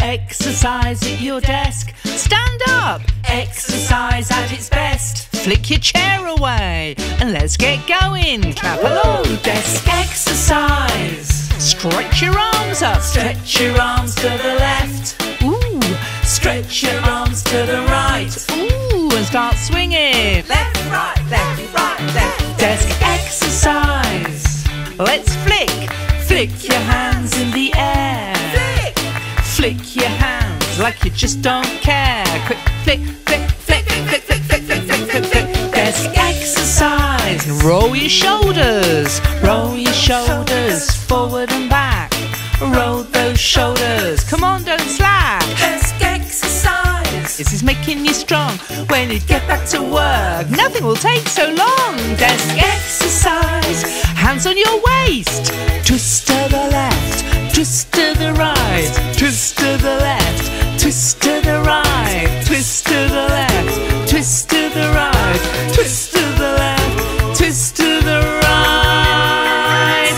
Exercise at your desk. Stand up, exercise at its best. Flick your chair away and let's get going. Clap along, desk exercise. Stretch your arms up, stretch your arms to the left. Ooh, stretch your arms to the right. Ooh, and start swinging. Left, right, left, right, left. Desk exercise. Let's flick, flick your hands in the flick your hands like you just don't care. Quick, flick, flick, flick, flick, flick, flick, flick, flick, flick, flick. Desk exercise. Roll your shoulders, roll your shoulders forward and back. Roll those shoulders. Come on, don't slack. Desk exercise. This is making you strong when you get back to work. Nothing will take so long. Desk exercise. Right. Twist to the left. Twist to the right. Twist to the left. Twist to the right. Twist to the left. Twist to the right.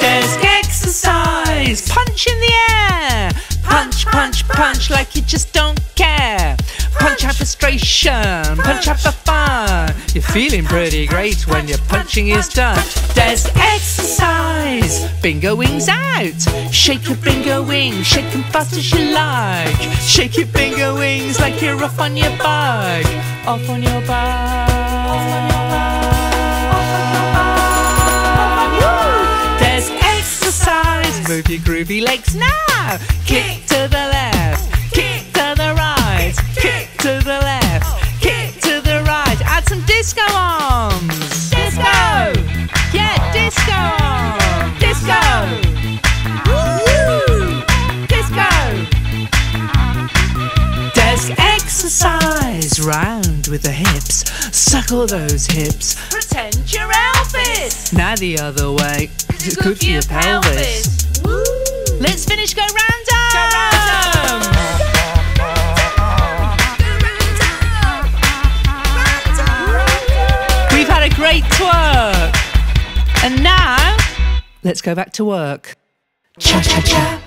Desk exercise. Punch in the air. Punch, punch, punch like you just don't care. Punch out frustration. Punch out for fun. You're feeling pretty great when your punching is done. There's exercise. Bingo wings out. Shake your bingo wings. Shake them fast as you like. Shake your bingo wings like you're off on your bike. Off on your bike. Desk exercise. Move your groovy legs now. Kick to the left. Exercise. Round with the hips. Suckle those hips. Pretend you're Elvis. Now the other way. It's good, for your pelvis. Let's finish go random. Go random. We've had a great twerk. And now, let's go back to work. Cha cha cha.